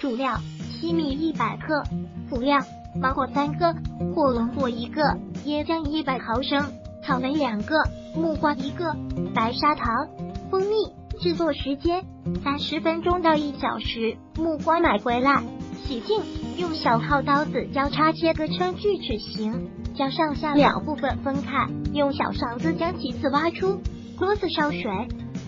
主料：西米一百克，辅料：芒果三个，火龙果一个，椰浆一百毫升，草莓两个，木瓜一个，白砂糖，蜂蜜。制作时间三十分钟到一小时。木瓜买回来，洗净，用小号刀子交叉切割成锯齿形，将上下两部分分开，用小勺子将其次挖出。锅子烧水，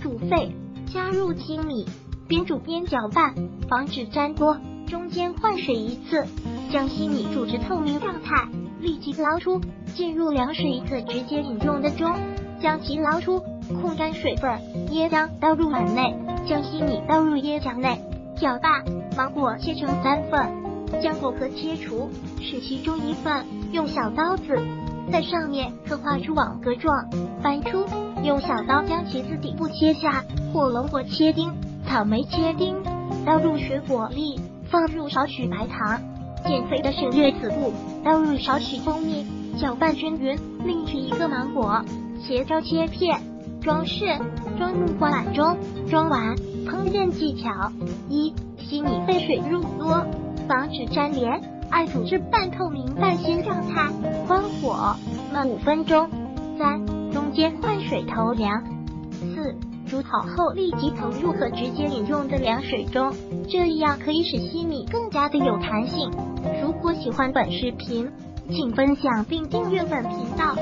煮沸，加入青米，边煮边搅拌，防止粘锅。中间换水一次，将西米煮至透明状态，立即捞出，进入凉水一次直接饮用的中，将其捞出。控干水分，椰浆倒入碗内，将西米倒入椰浆内，搅拌。芒果切成三份，将果壳切除，使其中一份用小刀子在上面刻画出网格状，翻出，用小刀将其自底部切下。火龙果切丁，草莓切丁，倒入水果粒，放入少许白糖，减肥的省略此步，倒入少许蜂蜜，搅拌均匀。另取一个芒果，斜刀切片。装饰装入锅碗中，装完。烹饪技巧：一、西米沸水入锅，防止粘连；二、煮至半透明半鲜状态，关火焖五分钟；三、中间换水投凉；四、煮好后立即投入可直接饮用的凉水中，这样可以使西米更加的有弹性。如果喜欢本视频，请分享并订阅本频道。